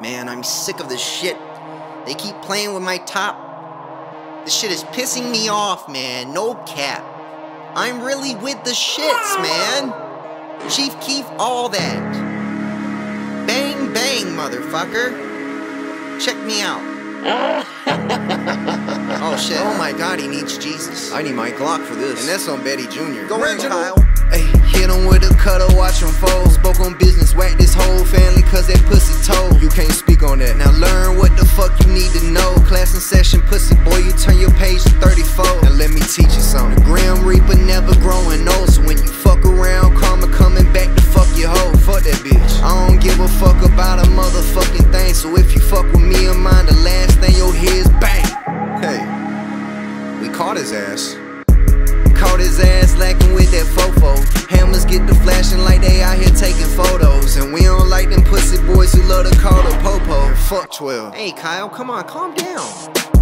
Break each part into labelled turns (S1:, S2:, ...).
S1: Man, I'm sick of this shit. They keep playing with my top. This shit is pissing me off, man. No cap. I'm really with the shits, man. Chief Keef, all that. Bang, bang, motherfucker. Check me out. oh shit. Oh my god, he needs Jesus.
S2: I need my Glock for this.
S1: And that's on Betty Jr.
S2: Go
S1: ahead,
S2: Kyle.
S1: Hey, on that. Now learn what the fuck you need to know. Class in session, pussy boy, you turn your page to 34.
S2: Now let me teach you something.
S1: The Grim Reaper never growing old, so when you fuck around, karma coming back to fuck your hoe.
S2: Fuck that bitch.
S1: I don't give a fuck about a motherfucking thing, so if you fuck with me and mine, the last thing you'll hear is bang.
S2: Hey, we caught his ass.
S1: Caught his ass lacking with that fofo. Hammers get the flashing like they out here taking photos. And we don't
S2: Fuck 12.
S1: Hey Kyle, come on, calm down.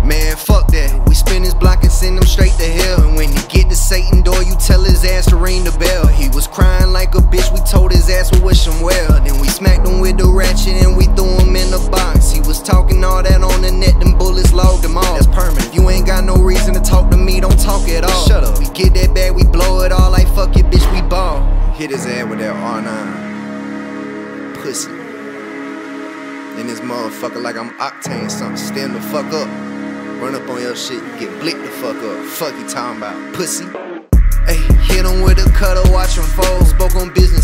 S1: Man, fuck that. We spin his block and send him straight to hell. And when you get to Satan door, you tell his ass to ring the bell. He was crying like a bitch, we told his ass we wish him well. Then we smacked him with the ratchet and we threw him in the box. He was talking all that on the net, them bullets logged him off.
S2: That's permanent.
S1: If you ain't got no reason to talk to me, don't talk at all.
S2: Shut up.
S1: We get that bag, we blow it all like fuck it, bitch, we ball.
S2: Hit his ass with that R9.
S1: Pussy.
S2: In this motherfucker like I'm octane something. Stand the fuck up. Run up on your shit, get blicked the fuck up. Fuck you talking about.
S1: pussy. Hey, hit him with a cutter, watch him fold. Spoke on business,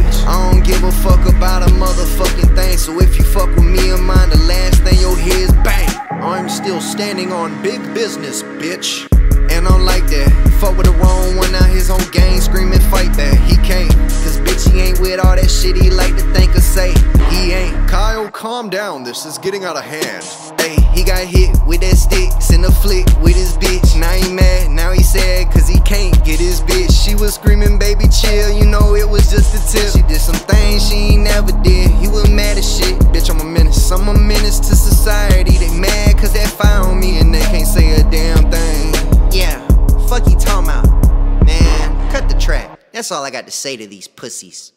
S2: bitch.
S1: I don't give a fuck about a motherfucking thing, so if you fuck with me and mine, the last thing you'll hear is bang.
S2: I'm still standing on big business, bitch.
S1: And I'm like that. Fuck with the wrong one out his own gang, screaming fight back. He can't, cause bitch, he ain't with all that shit he like to think or say. He ain't.
S2: Kyle, calm down. This is getting out of hand.
S1: Hey, he got hit with that stick, send a flick with his bitch. Now he mad, now he sad, cause he can't get his bitch. She was screaming, baby, chill, you know it was just a tip. She did some things she ain't never did. He was mad as shit.
S2: Bitch, I'm a menace.
S1: I'm a menace to society. They mad cause they found me and they can't say a damn thing. Yeah, fuck you talking about. Man, cut the track. That's all I got to say to these pussies.